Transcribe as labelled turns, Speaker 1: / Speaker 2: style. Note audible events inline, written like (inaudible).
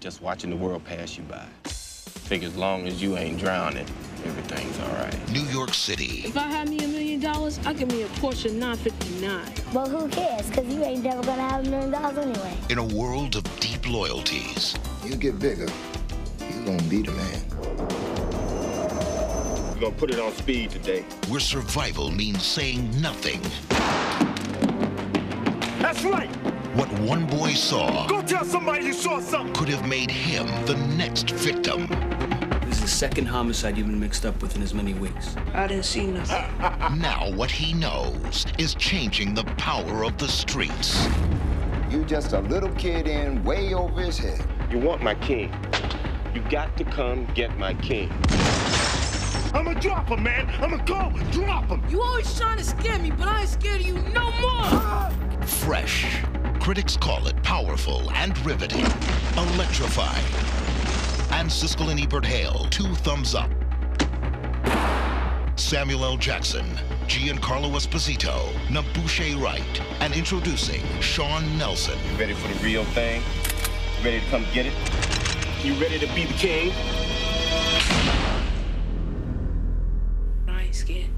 Speaker 1: just watching the world pass you by. Think as long as you ain't drowning, everything's all right.
Speaker 2: New York City.
Speaker 3: If I had me a million dollars, I'd give me a Porsche 959.
Speaker 4: Well, who cares? Because you ain't never gonna have a million dollars anyway.
Speaker 2: In a world of deep loyalties.
Speaker 5: You get bigger, you're gonna be the man.
Speaker 1: We're gonna put it on speed today.
Speaker 2: Where survival means saying nothing.
Speaker 6: That's right.
Speaker 2: What one boy saw.
Speaker 6: Go tell somebody you saw something.
Speaker 2: Could have made him the next victim.
Speaker 7: This is the second homicide you've been mixed up with in as many weeks.
Speaker 3: I didn't see nothing. (laughs)
Speaker 2: now what he knows is changing the power of the streets.
Speaker 5: You just a little kid in way over his head.
Speaker 1: You want my king. You got to come get my king.
Speaker 6: I'ma drop him, man. I'ma go drop him.
Speaker 3: You always trying to scare me, but I ain't scared of you no more.
Speaker 2: Fresh. Critics call it powerful and riveting. Electrifying. And Siskel and Ebert hail two thumbs up. Samuel L. Jackson, Giancarlo Esposito, N'Bushe Wright, and introducing Sean Nelson.
Speaker 1: You ready for the real thing? You ready to come get it? You ready to be the king?
Speaker 3: I ain't scared.